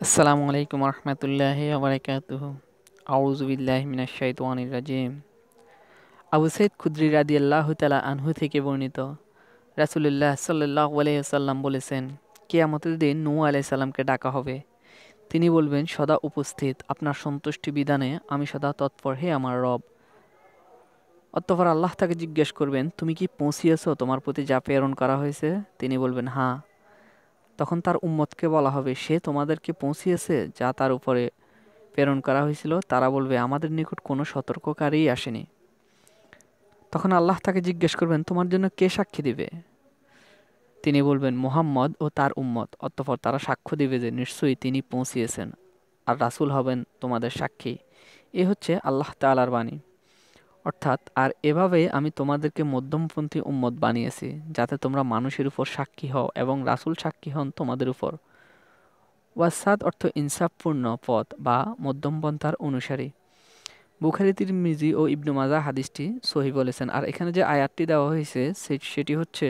আসসালামু আলাইকুম রহমতুল্লাহ আবরাকাতুহ আউজুবিল্লাহ মিনাশাইতানির রাজিম। আবু সৈদ খুদ্রি রাদি আল্লাহ তালা আনহু থেকে বর্ণিত। রাসুলুল্লাহ সাল্লাহ আলাইসাল্লাম বলেছেন, কেয়ামতের দিন নু আলাইসাল্লামকে ডাকা হবে। তিনি বলবেন, সদা উপস্থিত, আপনার সন্তুষ্টি বিধানে আমি সদা তৎপর হে আমার রব। অতঃপর আল্লাহ তাকে জিজ্ঞেস করবেন, তুমি কি পৌঁছিয়েছ? তোমার প্রতি যা প্রেরণ করা হয়েছে? তিনি বলবেন হ্যাঁ। তখন তার উম্মতকে বলা হবে, সে তোমাদেরকে পৌঁছিয়েছে যা তার উপরে প্রেরণ করা হয়েছিল। তারা বলবে, আমাদের নিকট কোনো সতর্ককারী আসেনি। তখন আল্লাহ তাকে জিজ্ঞেস করবেন, তোমার জন্য কে সাক্ষী দিবে? তিনি বলবেন, মোহাম্মদ ও তার উম্মত। অতঃপর তারা সাক্ষ্য দিবে যে নিশ্চয়ই তিনি পৌঁছিয়েছেন। আর রাসুল হবেন তোমাদের সাক্ষী। এ হচ্ছে আল্লাহ তালার বাণী। অর্থাৎ, আর এভাবে আমি তোমাদেরকে মধ্যমপন্থী উম্মত বানিয়েছি, যাতে তোমরা মানুষের উপর সাক্ষী হও এবং রাসুল সাক্ষী হন তোমাদের উপর। ওয়াসাদ অর্থ ইনসাফপূর্ণ পথ বা মধ্যমপন্থার অনুসারী। বুখারি, তিরমিজি ও ইবনু মাজা হাদিসটি সহি বলেছেন। আর এখানে যে আয়াতটি দেওয়া হয়েছে সেটি হচ্ছে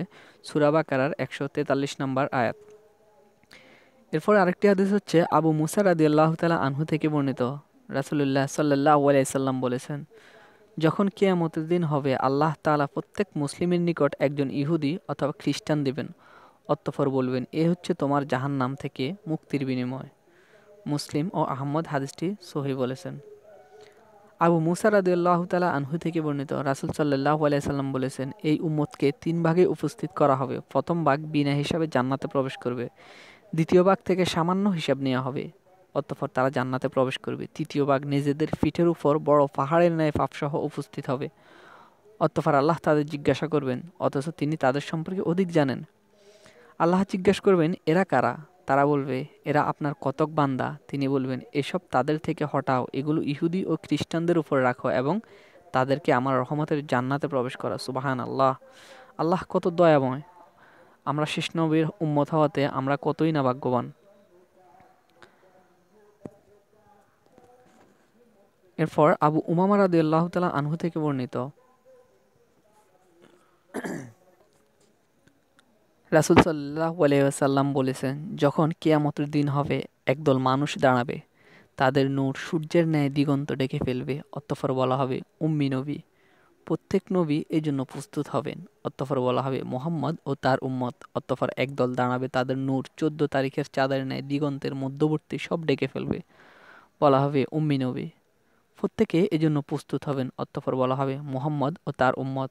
সুরাবাকার একশো তেতাল্লিশ নম্বর আয়াত। এরপর আরেকটি হাদিস হচ্ছে, আবু মুসার আদি আল্লাহ তালা আনহু থেকে বর্ণিত। রাসুল্লাহ সাল্লাহ আলাইসাল্লাম বলেছেন যখন কেয়ামতের দিন হবে, আল্লাহ তালা প্রত্যেক মুসলিমের নিকট একজন ইহুদি অথবা খ্রিস্টান দেবেন। অতঃপর বলবেন, এ হচ্ছে তোমার জাহান নাম থেকে মুক্তির বিনিময়। মুসলিম ও আহমদ হাদিসটি সহি বলেছেন। আবু মুসার আল্লাহ তালা আনহু থেকে বর্ণিত রাসুল সাল্লাহ আলাইসাল্লাম বলেছেন, এই উম্মতকে তিন ভাগে উপস্থিত করা হবে। প্রথম ভাগ বিনা হিসাবে জান্নাতে প্রবেশ করবে। দ্বিতীয় ভাগ থেকে সামান্য হিসাব নেওয়া হবে। অতঃপর তারা জান্নাতে প্রবেশ করবে। তৃতীয় ভাগ নিজেদের পিঠের উপর বড় পাহাড়ের ন্যায় পাপসহ উপস্থিত হবে। অতঃপর আল্লাহ তাদের জিজ্ঞাসা করবেন, অথচ তিনি তাদের সম্পর্কে অধিক জানেন। আল্লাহ জিজ্ঞাসা করবেন, এরা কারা? তারা বলবে, এরা আপনার কতক বান্দা? তিনি বলবেন, এসব তাদের থেকে হটাও, এগুলো ইহুদি ও খ্রিস্টানদের উপর রাখো এবং তাদেরকে আমার রহমতের জান্নাতে প্রবেশ করা। সুবাহান আল্লাহ আল্লাহ কত দয়াময়। আমরা শেষ নবীর উম্মত হওয়াতে আমরা কতই না ভাগ্যবান। এরপর আবু উমামা রাদি আল্লাহ তালা আনহু থেকে বর্ণিত। রাসুল সাল্লাহ আলাইসাল্লাম বলেছেন, যখন কেয়ামতের দিন হবে, একদল মানুষ দাঁড়াবে, তাদের নূর সূর্যের ন্যায় দিগন্ত ডেকে ফেলবে, অতঃপর বলা হবে, উম্মি নবী। প্রত্যেক নবী এই জন্য প্রস্তুত হবেন, অতঃপর বলা হবে, মোহাম্মদ ও তার উম্মত। অতঃপর একদল দাঁড়াবে, তাদের নূর চোদ্দ তারিখের চাঁদের ন্যায় দিগন্তের মধ্যবর্তী সব ডেকে ফেলবে। বলা হবে, উম্মি নবী। প্রত্যেকে এজন্য প্রস্তুত হবেন অতঃপর বলা হবে, মোহাম্মদ ও তার উম্মত।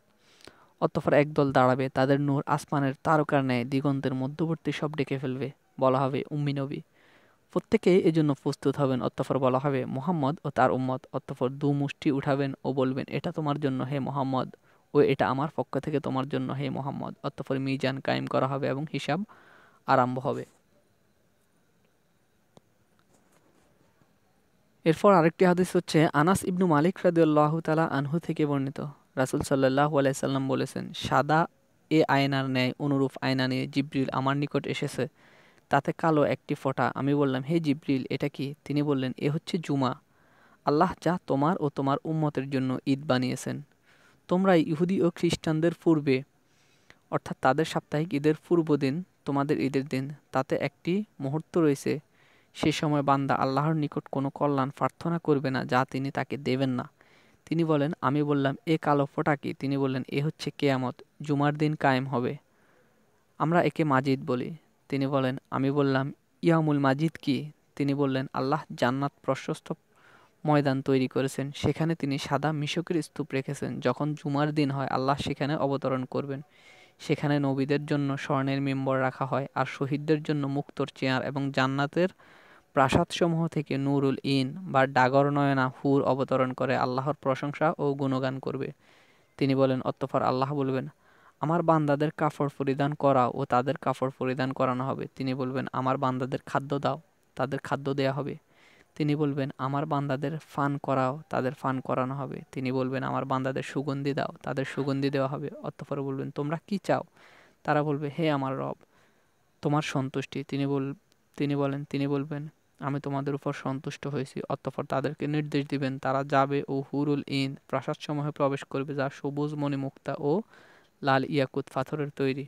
অতঃপর একদল দাঁড়াবে, তাদের নূর আসমানের তারকার ন্যায় দিগন্তের মধ্যবর্তী সব ডেকে ফেলবে, বলা হবে উম্মি নবী। প্রত্যেকে এজন্য প্রস্তুত হবেন অতঃপর বলা হবে মোহাম্মদ ও তার উম্মত। অতঃপর দু মুষ্টি উঠাবেন ও বলবেন, এটা তোমার জন্য হে মোহাম্মদ ও এটা আমার পক্ষ থেকে তোমার জন্য হে মোহাম্মদ। অতঃপর মিজান কায়েম করা হবে এবং হিসাব আরম্ভ হবে। এরপর আরেকটি হাদিস হচ্ছে, আনাস ইবনু মালিক রাদিউল্লাহ তালা আনহু থেকে বর্ণিত। রাসুল সাল্লাহ আলাইসাল্লাম বলেছেন, সাদা এ আয়নার ন্যায় অনুরূপ আয়না নিয়ে জিব্রিল আমার নিকট এসেছে, তাতে কালো একটি ফোঁটা। আমি বললাম, হে জিব্রিল, এটা কি? তিনি বললেন, এ হচ্ছে জুমা। আল্লাহ যা তোমার ও তোমার উম্মতের জন্য ঈদ বানিয়েছেন। তোমরা ইহুদি ও খ্রিস্টানদের পূর্বে, অর্থাৎ তাদের সাপ্তাহিক ঈদের পূর্ব দিন, তোমাদের ঈদের দিন, তাতে একটি মুহূর্ত রয়েছে। সে সময় বান্দা আল্লাহর নিকট কোনো কল্যাণ প্রার্থনা করবে না, যা তিনি তাকে দেবেন না। তিনি বলেন, আমি বললাম, এ কালো ফোটা কি? তিনি বললেন, এ হচ্ছে কেয়ামত, জুমার দিন কায়েম হবে। আমরা একে মাজিদ বলি। তিনি বলেন, আমি বললাম ইয়ামুল মাজিদ কি? তিনি বললেন, আল্লাহ জান্নাত প্রশস্ত ময়দান তৈরি করেছেন। সেখানে তিনি সাদা মিশকের স্তূপ রেখেছেন। যখন জুমার দিন হয়, আল্লাহ সেখানে অবতরণ করবেন। সেখানে নবীদের জন্য স্বর্ণের মেম্বর রাখা হয় আর শহীদদের জন্য মুক্তর চেয়ার এবং জান্নাতের প্রাসাদসমূহ থেকে নুরুল ইন বা ডাগর নয়না হুর অবতরণ করে আল্লাহর প্রশংসা ও গুণগান করবে। তিনি বলেন, অতঃপর আল্লাহ বলবেন, আমার বান্দাদের কাপড় পরিধান করা ও তাদের কাপড় পরিধান করানো হবে। তিনি বলবেন, আমার বান্দাদের খাদ্য দাও, তাদের খাদ্য দেয়া হবে। তিনি বলবেন, আমার বান্দাদের ফান করাও, তাদের ফান করানো হবে। তিনি বলবেন, আমার বান্দাদের সুগন্ধি দাও, তাদের সুগন্ধি দেওয়া হবে। অতঃপর বলবেন, তোমরা কি চাও? তারা বলবে, হে আমার রব, তোমার সন্তুষ্টি। তিনি বল, তিনি বলেন, তিনি বলবেন আমি তোমাদের উপর সন্তুষ্ট হয়েছি। অতঃপর তাদেরকে নির্দেশ দিবেন, তারা যাবে ও হুরুল ইন প্রাসাদসমূহে প্রবেশ করবে, যা সবুজ মণিমুক্তা ও লাল ইয়াকুত পাথরের তৈরি।